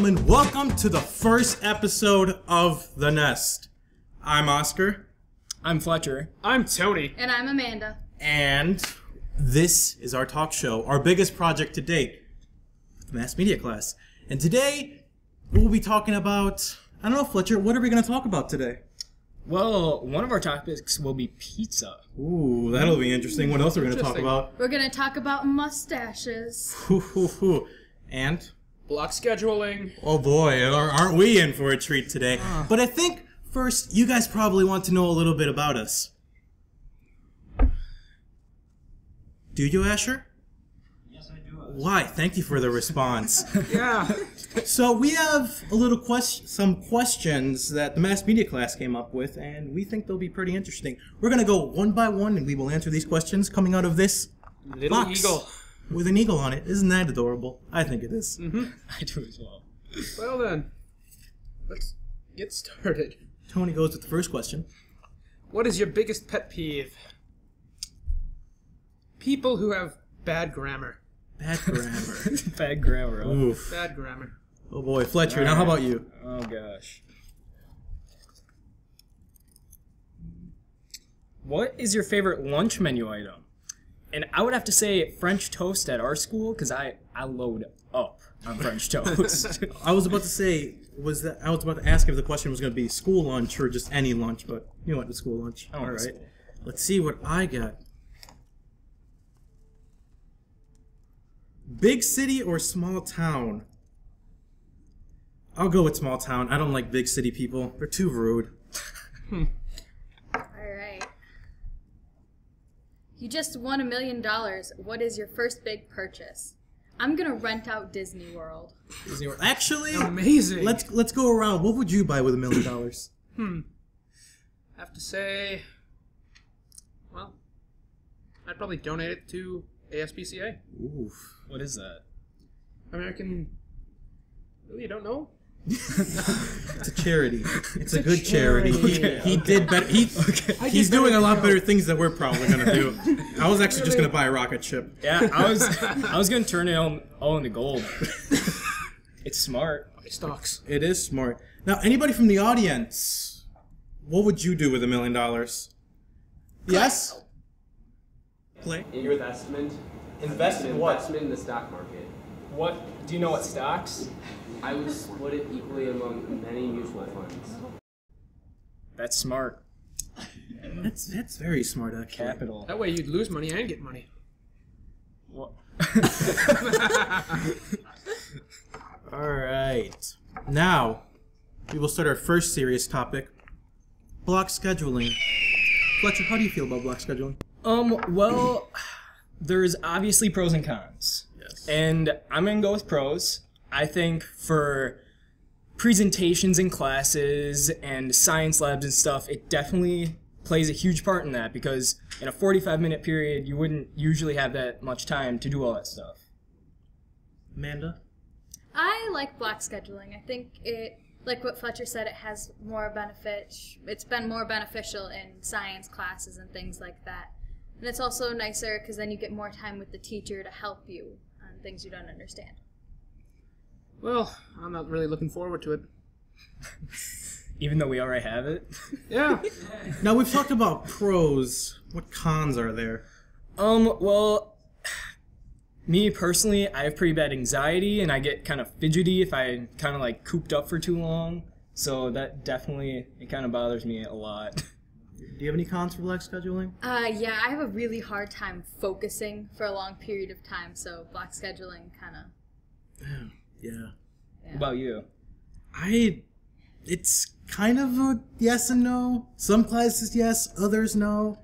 and gentlemen, welcome to the first episode of The Nest. I'm Oscar, I'm Fletcher. I'm Tony. And I'm Amanda. and this is our talk show, our biggest project to date, the mass media class. And today, we'll be talking about, I don't know, Fletcher, what are we going to talk about today? Well, one of our topics will be pizza. Ooh, that'll be interesting. What else are we going to talk about? We're gonna talk about mustaches. Hoo, hoo, hoo. And Block scheduling. Oh boy, are- aren't we in for a treat today? Ah. But I think first, you guys probably want to know a little bit about us. Do you, Asher? Yes, I do. Why? Thank you for the response. Yeah. so we have a little question, some questions that the mass media class came up with, and we think they'll be pretty interesting. We're gonna go one by one, and we will answer these questions coming out of this Little box eagle. With an eagle on it. Isn't that adorable? I think it is. Mm-hmm. I do as well. Well then, let's get started. Tony goes with the first question. What is your biggest pet peeve? People who have bad grammar. Bad grammar. Bad grammar. huh? Oof. Bad grammar. Oh boy, Fletcher. Now, how about you? Oh gosh. What is your favorite lunch menu item? And I would have to say French toast at our school because I I load up on French toast. I was about to say was that I was about to ask if the question was going to be school lunch or just any lunch, but you went to school lunch. I All went to right. school. Let's see what I got. Big city or small town? I'll go with small town. I don't like big city people. They're too rude. Alright. You just won a million dollars. What is your first big purchase? I'm gonna rent out Disney World. Disney World. Actually, Amazing. let's let's go around. What would you buy with a million dollars? Hmm. Have to say, well, I'd probably donate it to ASPCA. Oof. what is that? American. Really, you don't know? It's a charity. It's a good charity. He, charity. he did better. He, he's doing a lot know. better things that we're probably gonna do. I was actually just gonna buy a rocket ship. Yeah, I was I was gonna turn it all, all into gold. it's smart. Buy stocks. It is smart. Now, anybody from the audience, what would you do with a million dollars? Yes. Play. Investment. Invest in what? Investment in the stock market. What do you know? What stocks? I would split it equally among many mutual funds. That's smart. That's that's very smart, actually. Capital. That way you'd lose money and get money. What? All right. Now, we will start our first serious topic: block scheduling. Fletcher, how do you feel about block scheduling? Um, well, there's obviously pros and cons. Yes. And I'm going to go with pros. I think for presentations in classes and science labs and stuff, it definitely plays a huge part in that because in a 45 minute period, you wouldn't usually have that much time to do all that stuff. Amanda. I like block scheduling. I think it, like what Fletcher said, it has more benefit. It's been more beneficial in science classes and things like that. And it's also nicer because then you get more time with the teacher to help you on things you don't understand. Well, I'm not really looking forward to it. Even though we already have it. Yeah. Now we've talked about pros. What cons are there? Um, well, me personally, I have pretty bad anxiety and I get kind of fidgety if I kind of like cooped up for too long. So that definitely, it kind of bothers me a lot. Do you have any cons for block scheduling? Uh, yeah, I have a really hard time focusing for a long period of time, so block scheduling kind of. Yeah. What about you? I it's kind of a yes and no. Some classes yes, others no.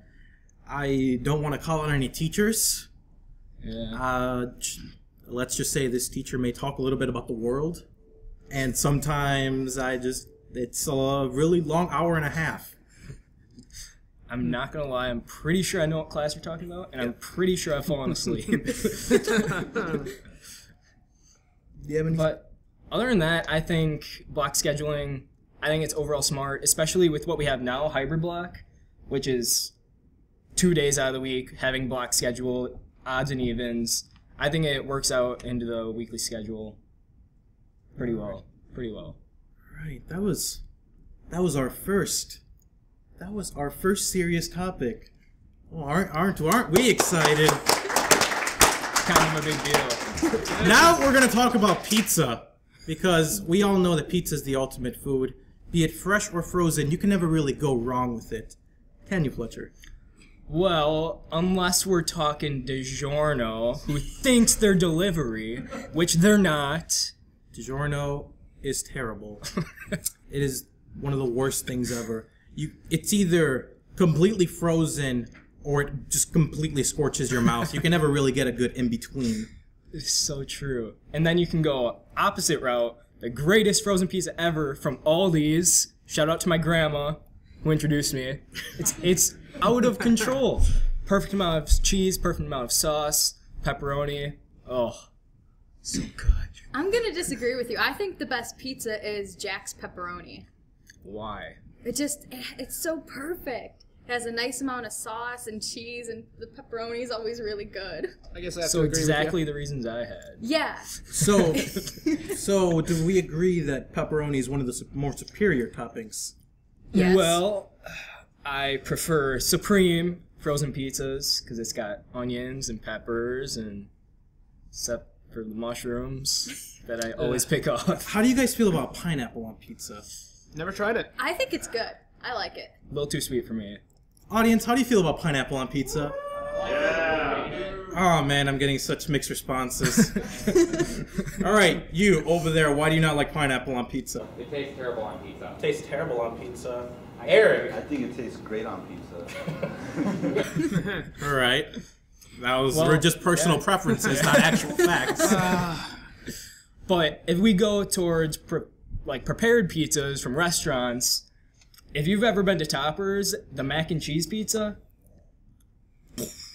I don't want to call out any teachers. Yeah. Uh, let's just say this teacher may talk a little bit about the world, and sometimes I just it's a really long hour and a half. I'm not gonna lie, I'm pretty sure I know what class you're talking about, and I'm pretty sure I've fallen asleep. Do you have any? But other than that, I think block scheduling, I think it's overall smart, especially with what we have now, hybrid block, which is two days out of the week, having block schedule, odds and evens. I think it works out into the weekly schedule pretty well. Pretty well. Right. That was that was our first that was our first serious topic. Oh, aren't aren't aren't we excited? Kind of a big deal. now we're gonna talk about pizza because we all know that pizza is the ultimate food. Be it fresh or frozen, you can never really go wrong with it. Can you, Fletcher? Well, unless we're talking DiGiorno, who thinks they're delivery, which they're not. DiGiorno is terrible. it is one of the worst things ever. You, it's either completely frozen or it just completely scorches your mouth. You can never really get a good in between. It's so true. And then you can go opposite route. The greatest frozen pizza ever from Aldi's. Shout out to my grandma who introduced me. It's it's out of control. Perfect amount of cheese, perfect amount of sauce, pepperoni. Oh, so good. I'm gonna disagree with you. I think the best pizza is Jack's pepperoni. Why? It just it's so perfect. It has a nice amount of sauce and cheese, and the pepperoni is always really good. I guess I have So to agree exactly with the reasons I had. Yeah, So, so do we agree that pepperoni is one of the su- more superior toppings? yes. Well, I prefer supreme frozen pizzas because it's got onions and peppers and except for the mushrooms that I always pick off. How do you guys feel about pineapple on pizza? Never tried it. I think it's good. I like it. A little too sweet for me. Audience, how do you feel about pineapple on pizza? Yeah. Oh man, I'm getting such mixed responses. All right, you over there, why do you not like pineapple on pizza? It tastes terrible on pizza. Tastes terrible on pizza. Eric. I think it tastes great on pizza. All right. That was Well, we're just personal preferences, not actual facts. Uh. But if we go towards pre- like prepared pizzas from restaurants, if you've ever been to Toppers, the mac and cheese pizza,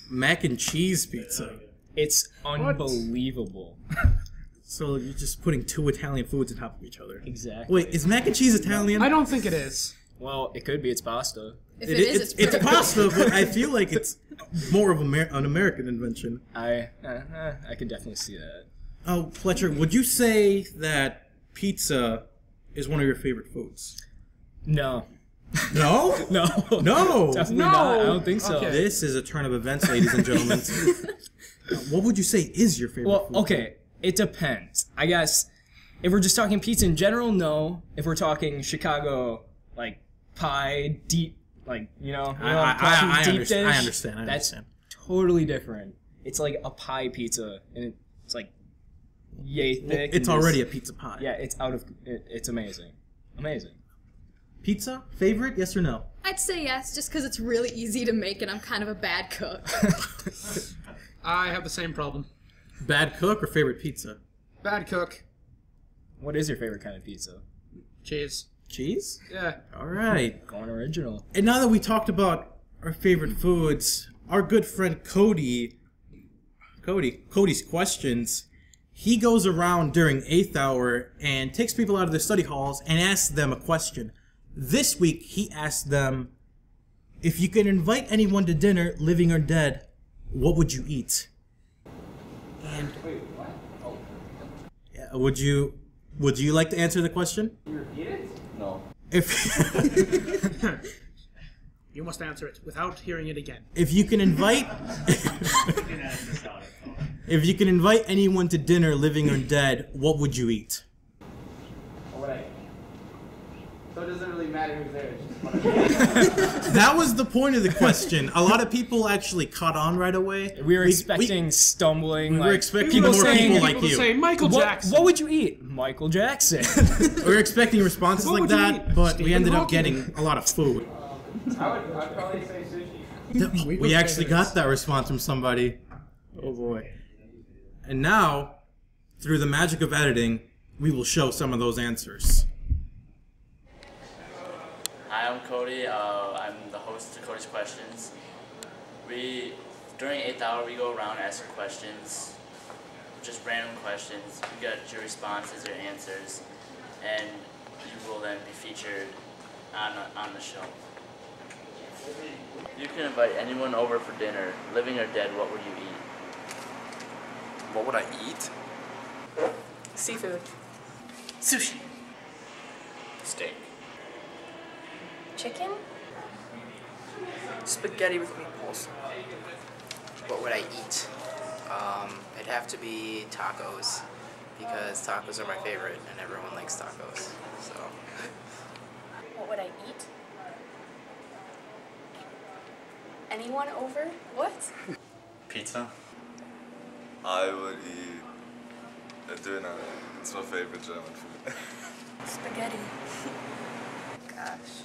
Mac and cheese pizza. it's unbelievable. So you're just putting two Italian foods on top of each other. exactly. Wait, is mac and cheese Italian? I don't think it is. Well, it could be. It's pasta. If It- it is, it's, it's, it's pretty pasta, but I feel like it's more of Amer- an American invention. I uh, uh, I could definitely see that. Oh, Fletcher, would you say that pizza is one of your favorite foods? No. No? No. No! Definitely No. not. I don't think so. Okay. This is a turn of events, ladies and gentlemen. what would you say is your favorite Well, food? okay, it depends. I guess if we're just talking pizza in general, no. If we're talking Chicago, like pie, deep, like you know, you I- know I- I'm talking I- I deep understand- I understand, I that's understand. totally different. It's like a pie pizza, and it's like yay Well, thick. it's and already a pizza pie. yeah. It's out of. It, it's amazing, amazing. Pizza? Favorite? Yes or no? I'd say yes, just because it's really easy to make, and I'm kind of a bad cook. I have the same problem. Bad cook or favorite pizza? Bad cook. What is your favorite kind of pizza? Cheese. Cheese? Yeah. All right. Going original. And now that we talked about our favorite foods, our good friend Cody, Cody, Cody's questions, he goes around during eighth hour and takes people out of their study halls and asks them a question. This week, he asked them, if you could invite anyone to dinner, living or dead, what would you eat? And Yeah, would you would you like to answer the question? You repeat it? No. If You must answer it without hearing it again. if you can invite if you can invite anyone to dinner living or dead what would you eat So it doesn't really matter who's there. that was the point of the question a lot of people actually caught on right away We were expecting stumbling. we were like, expecting people more saying, people like People you say Michael what, Jackson. what would you eat? Michael Jackson. we were expecting responses What like that eat? but we Stephen ended up getting a lot of food I would I'd probably say sushi. we, would actually got that response from somebody oh boy and now through the magic of editing we will show some of those answers Hi, I'm Cody. Uh, I'm the host of Cody's Questions. We, during 8th hour, we go around asking questions, just random questions. You get your responses, your answers, and you will then be featured on, on the show. You can invite anyone over for dinner, living or dead, what would you eat? What would I eat? Seafood. Sushi. Steak. Chicken? Spaghetti with meatballs. What would I eat? Um, it'd have to be tacos because tacos are my favorite and everyone likes tacos. So What would I eat? Anyone over? What? Pizza. I would eat a döner. It's my favorite German food. Spaghetti. Gosh.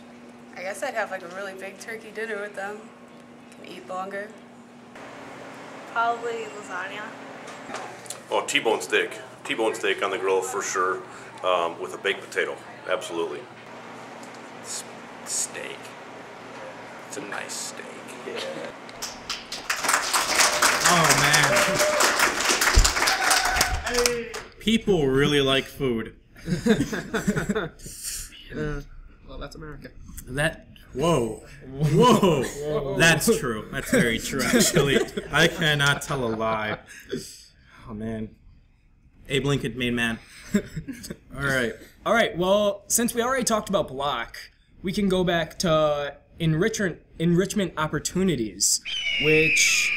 I guess I'd have like a really big turkey dinner with them. Can eat longer. Probably lasagna. Oh, T-bone steak. T-bone steak on the grill for sure, um, with a baked potato. Absolutely. S- steak. It's a nice steak. Oh man. People really like food. Uh, well, that's America. That whoa, whoa, that's true. That's very true. Actually, I cannot tell a lie. Oh man, Abe Lincoln, main man. All right. All right. Well, since we already talked about block, we can go back to enrichment enrichment opportunities, which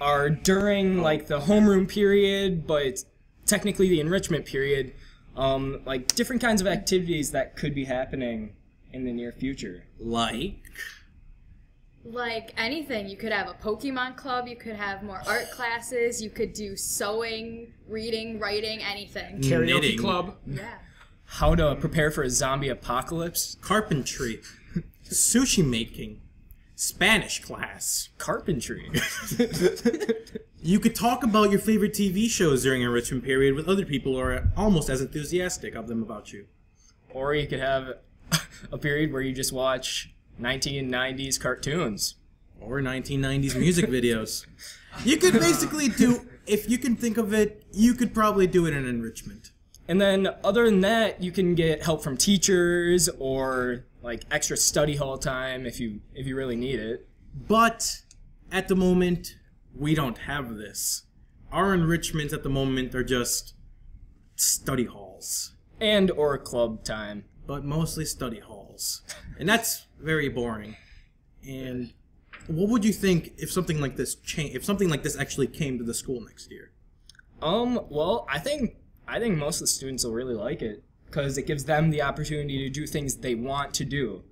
are during like the homeroom period, but technically the enrichment period. Um, like different kinds of activities that could be happening in the near future. Like Like anything, you could have a Pokemon club, you could have more art classes, you could do sewing, reading, writing, anything. Karaoke Knitting. club. Yeah. How to prepare for a zombie apocalypse. carpentry, sushi making, Spanish class, Carpentry. You could talk about your favorite TV shows during enrichment period with other people who are almost as enthusiastic of them about you. or you could have a period where you just watch 1990s cartoons. Or 1990s music videos. You could basically do, if you can think of it, you could probably do it in enrichment. And then other than that, you can get help from teachers or like extra study hall time if you if you really need it. But at the moment, we don't have this. Our enrichments at the moment are just study halls, And or club time. but mostly study halls. And that's very boring. And what would you think if something like this cha- if something like this actually came to the school next year? Um, well, I think I think most of the students will really like it because it gives them the opportunity to do things they want to do.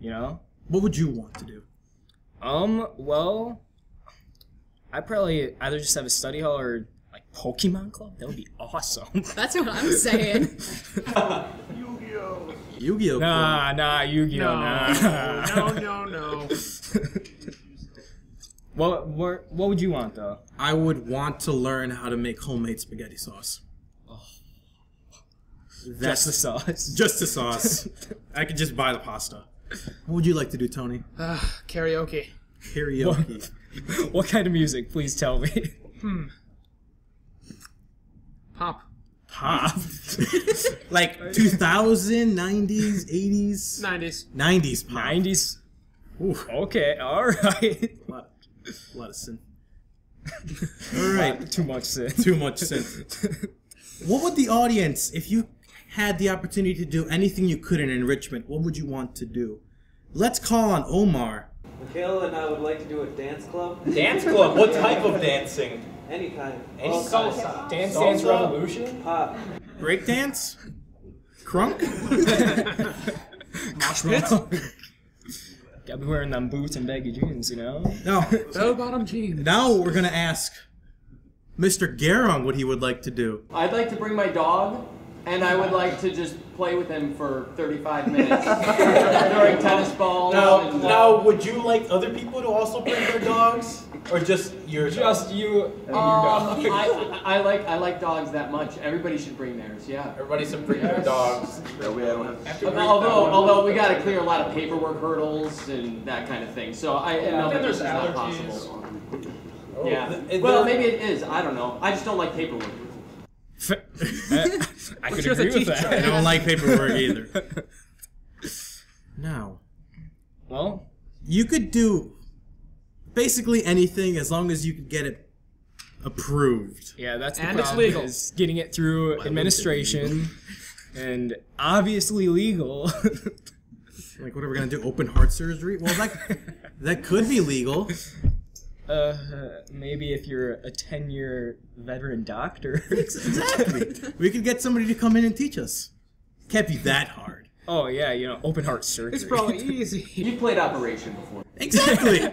You know? What would you want to do? Um, well, I probably either just have a study hall or like Pokemon Club. That would be awesome. That's what I'm saying. Yu-Gi-Oh! Yu-Gi-Oh. Nah, nah, Yu-Gi-Oh! No, Nah. no, no, no. What, what what would you want though? I would want to learn how to make homemade spaghetti sauce. Oh. Just the sauce. Just the sauce. I could just buy the pasta. What would you like to do, Tony? Uh, karaoke. Karaoke. What kind of music? Please tell me. Hmm. Pop. Pop. like 2000, 90s, 80s? 90s. 90s pop. 90s. Ooh. Okay, all right. A lot, a lot of sin. All right. Too much sin. Too much sin. What would the audience, if you had the opportunity to do anything you could in enrichment, what would you want to do? Let's call on Omar. Michaela and I would like to do a dance club. Dance club? What type of dancing? Any kind. Any All kind. Dance Salsa? Dance Revolution? Pop. Breakdance? Crunk? Mosh pit? Gotta be wearing them boots and baggy jeans, you know? No. Bell bottom jeans. Now we're gonna ask Mr. Garong what he would like to do. I'd like to bring my dog, and I would like to just play with him for 35 minutes during tennis balls. Now, and, uh, now, would you like other people to also bring their dogs, or just your Just dog? you and your Um, dog. I, I like I like dogs that much. Everybody should bring theirs. Yeah. Everybody should bring their dogs. That way I don't have to. Although although we got to clear a lot of paperwork hurdles and that kind of thing. So I know that Then this there's is not allergies. possible. Oh, Yeah. th- Well, there- maybe it is. I don't know. I just don't like paperwork. I could agree with teacher. I don't like paperwork either. Now, Well, you could do basically anything as long as you could get it approved. yeah, that's the And it's legal. is getting it through administration. and obviously legal. Like, what are we gonna do? Open heart surgery? Well, that that could be legal. uh, maybe if you're a 10 year veteran doctor. Exactly. we could get somebody to come in and teach us. Can't be that hard. Oh, yeah, you know, open heart surgery. It's probably easy. You played Operation before. Exactly.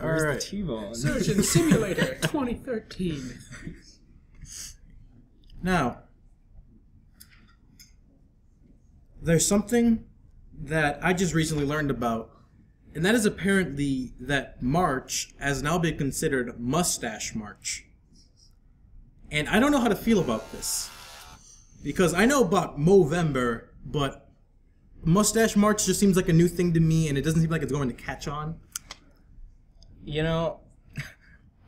Where's All the right. T-bone? Surgeon Simulator 2013. Now, there's something that I just recently learned about, and that is apparently that March has now been considered Mustache March. And I don't know how to feel about this. Because I know about Movember, but Mustache March just seems like a new thing to me, and it doesn't seem like it's going to catch on. You know,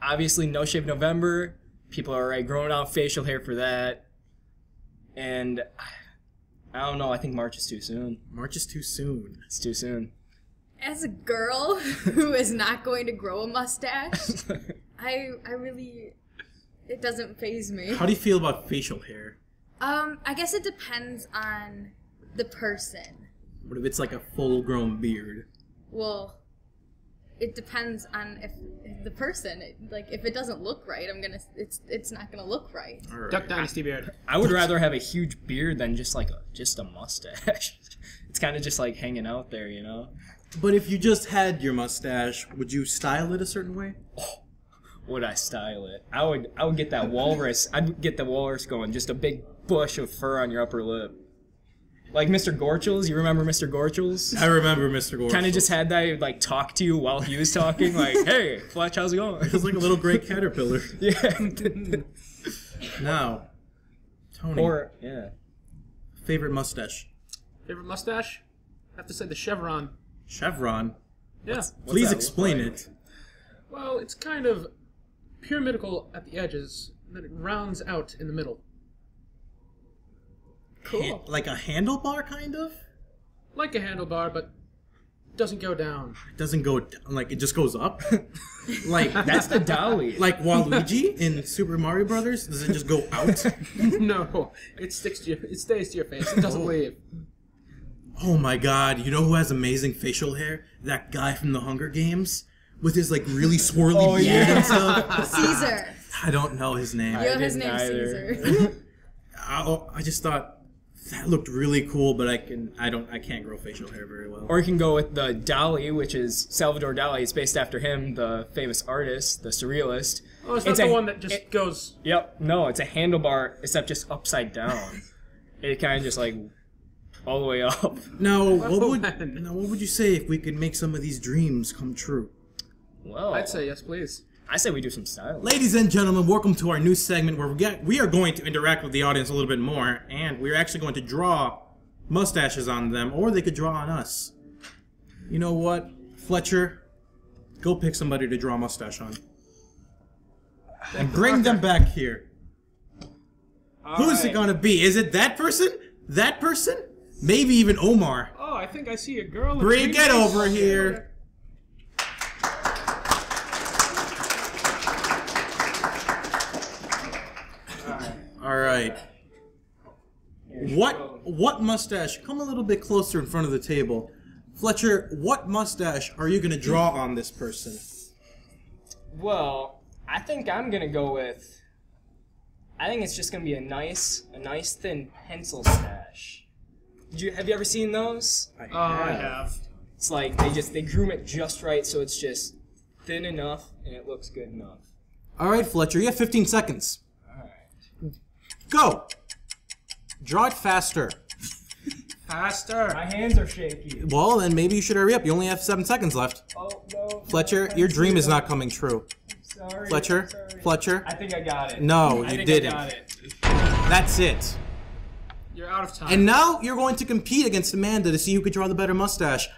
obviously, No Shave November. People are already growing out facial hair for that. And I don't know, I think March is too soon. March is too soon. It's too soon. As a girl who is not going to grow a mustache, I I really it doesn't phase me. How do you feel about facial hair? Um, I guess it depends on the person. What if it's like a full grown beard? Well, it depends on if, if the person. It, like, if it doesn't look right, I'm gonna. It's it's not gonna look right. Duck Dynasty beard. I would rather have a huge beard than just like a, just a mustache. it's kind of just like hanging out there, you know. But if you just had your mustache, would you style it a certain way? Would I style it? I would. I would get that walrus. I'd get the walrus going. Just a big bush of fur on your upper lip, like Mr. Gorchels. You remember Mr. Gorchels? I remember Mr. Gorchels. Kind of just had that like talk to you while he was talking. Like, hey, Fletch, how's it going? It was like a little gray caterpillar. yeah. Now, Tony, Or yeah. favorite mustache? Favorite mustache? I have to say the chevron. Chevron. Yeah. Please explain it. Well, it's kind of pyramidical at the edges, then it rounds out in the middle. Ha- like a handlebar, kind of. Like a handlebar, but doesn't go down. It doesn't go d- like it just goes up. like That's the Dali. Like Waluigi in Super Mario Brothers. Does it just go out? no, it sticks to your, it stays to your face. It doesn't Oh. leave. Oh my god, you know who has amazing facial hair? That guy from the Hunger Games with his like really swirly Oh, beard yeah. and stuff. Caesar. I don't know his name. You know his name's Caesar. I, oh, I just thought that looked really cool, but I can I don't I can't grow facial hair very well. Or you can go with the Dali, which is Salvador Dali. It's based after him, the famous artist, the surrealist. Oh, it's not the one that just goes. Yep. No, it's a handlebar, except just upside down. it kind of just like all the way up. Now, what would now what would you say if we could make some of these dreams come true? Well, I'd say yes, please. I say we do some style. Ladies and gentlemen, welcome to our new segment where we get we are going to interact with the audience a little bit more, and we're actually going to draw mustaches on them, or they could draw on us. You know what, Fletcher? Go pick somebody to draw a mustache on, and bring them back here. Who's it gonna be? Is it that person? That person? Maybe even Omar. Oh, I think I see a girl. in Bring green it over here. All right. What what mustache? Come a little bit closer in front of the table. Fletcher, what mustache are you gonna draw on this person? Well, I think I'm gonna go with. I think it's just gonna be a nice, a nice thin pencil stash. Did you have you ever seen those? I Oh, I have. It's like they just they groom it just right so it's just thin enough and it looks good enough. All right, Fletcher, you have 15 seconds. All right. Go. Draw it faster. Faster. My hands are shaky. Well, then maybe you should hurry up. You only have seven seconds left. Oh no. Fletcher, your dream is not coming true. Sorry. Fletcher, sorry. Fletcher. I think I got it. No, I you think didn't. I got it. That's it. You're out of time. And now you're going to compete against Amanda to see who could draw the better mustache.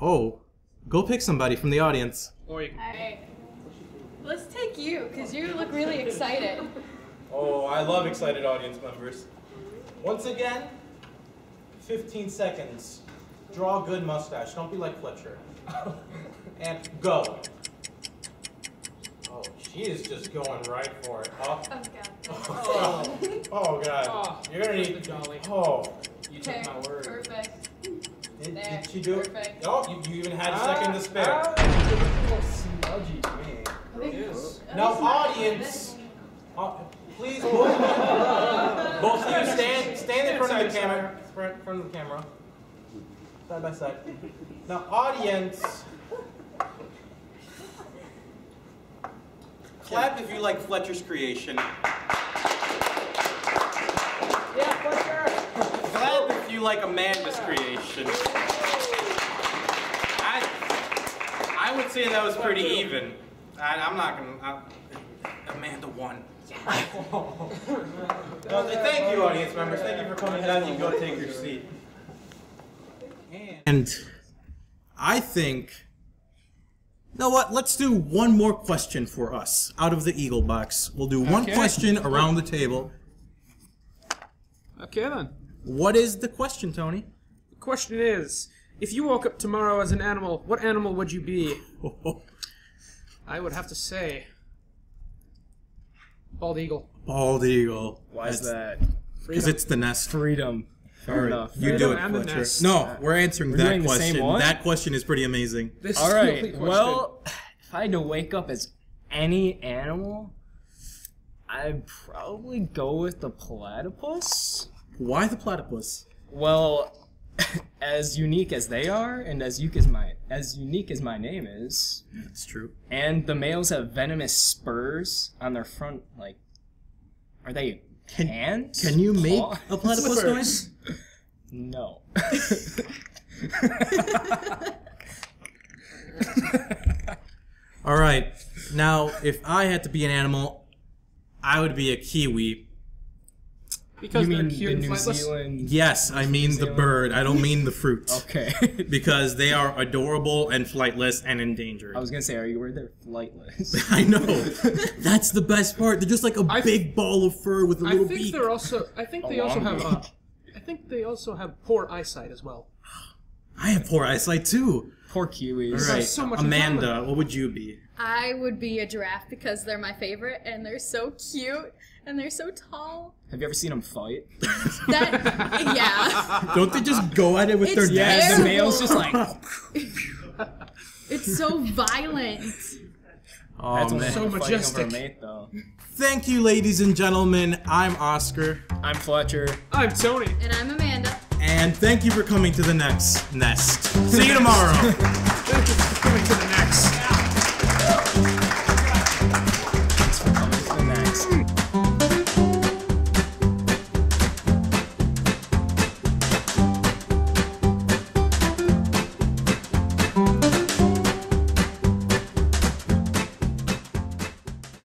Oh, go pick somebody from the audience. Or you can. Alright. Let's take you, because you look really excited. Oh, I love excited audience members. Once again, 15 seconds. Draw a good mustache. Don't be like Fletcher. and go. Oh, she is just going right for it. Oh, Oh god. Oh, Oh god. Oh, You're gonna need. the Dali? Oh. You took my word. Perfect. Did, There, did she do it? perfect. Oh, you, you even had a Ah, second to spare. ah, it's a little smudgy to me. Now, audience, uh, please both, both of you stand stand in front of the camera. Front, front of the camera. Side by side. Now, audience, clap if you like Fletcher's creation. Yeah, Fletcher. Clap if you like Amanda's creation. I, I would say that was pretty even. I, I'm not gonna. I, Amanda won. Well, thank you, audience members. Thank you for coming down. You can go take your seat. And I think. You know what? Let's do one more question for us out of the Eagle box. We'll do one Okay. question around the table. Okay then. What is the question, Tony? The question is, if you woke up tomorrow as an animal, what animal would you be? I would have to say, bald eagle. Bald eagle. Why is that? Because it's the nest. Freedom. All Fair right, enough. you do it, and the Fletcher. nest. No, we're answering We're that doing the same question. one? That question is pretty amazing. This All is right. only. Well, if I had to wake up as any animal, I'd probably go with the platypus. Why the platypus? Well, as unique as they are, and as unique as my as unique as my name is, That's true. and the males have venomous spurs on their front. Like, are they Can- hands? Can you make Paw- a platypus noise? No. All right. Now, if I had to be an animal, I would be a kiwi. Because you they're mean cute the and New flightless. Zealand? Yes, I mean the bird. I don't mean the fruit. Okay. Because they are adorable and flightless and endangered. I was gonna say, are you worried they're flightless? I know. That's the best part. They're just like a I- big ball of fur with a I little I think beak. they're also. I think they also have. Uh, I think they also have poor eyesight as well. I have poor eyesight too. Poor kiwis. All right, so much Amanda, what would you be? I would be a giraffe because they're my favorite and they're so cute and they're so tall. Have you ever seen them fight? That yeah. Don't they just go at it with It's their Yeah, necks? the male's just like. It's so violent. Oh, That's man. So they're over a majestic. mate, though. Thank you, ladies and gentlemen. I'm Oscar. I'm Fletcher. I'm Tony. And I'm Amanda. And thank you for coming to the next nest. See you tomorrow. Thank you for coming to the next.